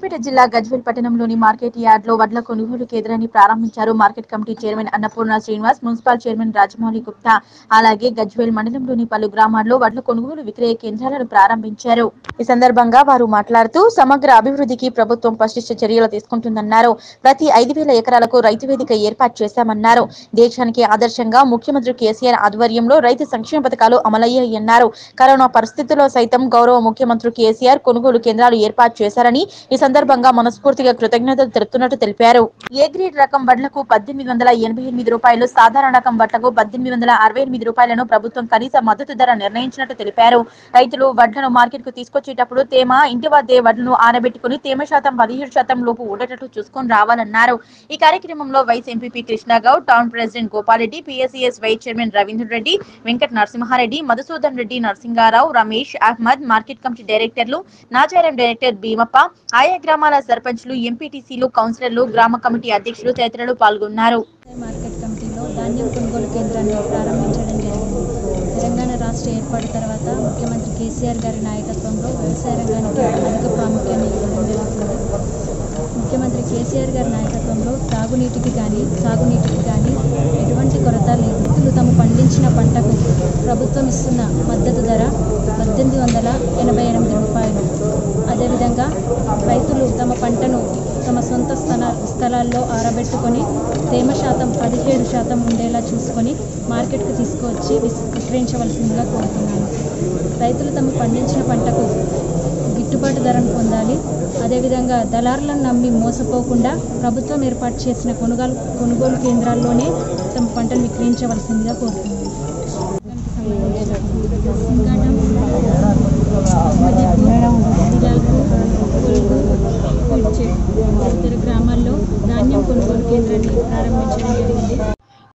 సిద్దిపేట జిల్లా గజ్వేల్ పట్టణంలోని మార్కెట్ యార్డ్లో వడ్ల కొనుగోలు కేంద్రాన్ని ప్రారంభించారు. Market committee chairman Annapurna Srinivas municipal chairman Rajamouli Gupta అలాగే గజ్వేల్ మండలంలోని పలు గ్రామాల్లో వడ్ల కొనుగోలు విక్రయ కేంద్రాలను ప్రారంభించారు. ఈ సందర్భంగా వారు మాట్లాడుతూ సమగ్ర అభివృద్ధికి ప్రభుత్వం పటిష్ట చర్యలు తీసుకుంటుందన్నారు. ప్రతి ఐదు వేల ఎకరాలకు రైతు వేదిక ఏర్పాటు చేశామన్నారు. దేశానికి ఆదర్శంగా ముఖ్యమంత్రి కేసీఆర్ ఆధ్వర్యంలో రైతు సంక్షేమ పథకాలు అమలయ్యాయన్నారు. కరోనా పరిస్థితుల్లో సైతం గౌరవ ముఖ్యమంత్రి కేసీఆర్ కొనుగోలు కేంద్రాలు ఏర్పాటు చేశారని ఈ సందర్భంగా మనస్ఫూర్తిగా కృతజ్ఞతలు తెలుపుతున్నట్టు తెలిపారు. ఏ గ్రేడ్ రకం వడ్లకు పద్దెనిమిది వందల ఎనభై ఎనిమిది రూపాయలు సాధారణ రకం వడ్లకు పద్దెనిమిది వందల అరవై ఎనిమిది రూపాయలను ప్రభుత్వం కనీస మద్దతు ధర నిర్ణయించినట్టు తెలిపారు. రైతులు వడ్లను మార్కెట్కు తీసుకొచ్చేటప్పుడు తేమ ఇంటి వద్దే వడ్లను ఆరబెట్టుకుని తేమ శాతం పదిహేడు శాతం లోపు ఉండేటట్టు చూసుకొని రావాలన్నారు. ఈ కార్యక్రమంలో vice MPP Krishnagoud town president Gopalreddy PSCS vice chairman Ravindra Reddy Venkata Narasimhareddy Madhusudan Reddy Narasingarao Ramesh Ahmed market committee డైరెక్టర్లు నాచారం డైరెక్టర్ భీమప్ప ఆయా గ్రామాల సర్పంచ్లు ఎంపీటీసీలు కౌన్సిలర్లు గ్రామ కమిటీ అధ్యక్షులు తదితరులు పాల్గొన్నారు. మార్కెట్ కమిటీలో ధాన్యం కొనుగోలు కేంద్రాన్ని ప్రారంభించడం జరిగింది. తెలంగాణ రాష్ట్ర ఏర్పాటు తర్వాత ముఖ్యమంత్రి కేసీఆర్ గారి నాయకత్వంలో వ్యవసాయ రంగానికి అధిక ప్రాముఖ్యాన్ని ఇవ్వడం జరుగుతుంది ముఖ్యమంత్రి కేసీఆర్ గారి నాయకత్వంలో తాగునీటికి కానీ సాగునీటికి కానీ కొరత లేదు. రైతులు తాము పండించిన పంటకు ప్రభుత్వం ఇస్తున్న మద్దతు ధర పద్దెనిమిది వందల ఎనభై ఎనిమిది రూపాయలు. అదేవిధంగా రైతులు తమ పంటను తమ సొంత స్థల స్థలాల్లో ఆరబెట్టుకొని తేమ శాతం పదిహేడు శాతం ఉండేలా చూసుకొని మార్కెట్కు తీసుకువచ్చి విక్రయించవలసిందిగా కోరుతున్నాను. రైతులు తమ పండించిన పంటకు గిట్టుబాటు ధరను పొందాలి. అదేవిధంగా దళారులను నమ్మి మోసపోకుండా ప్రభుత్వం ఏర్పాటు చేసిన కొనుగోలు కొనుగోలు కేంద్రాల్లోనే తమ పంటను విక్రయించవలసిందిగా కొల్చె తదితర గ్రామాల్లో ధాన్యం కొనుగోలు కేంద్రాన్ని ప్రారంభించడం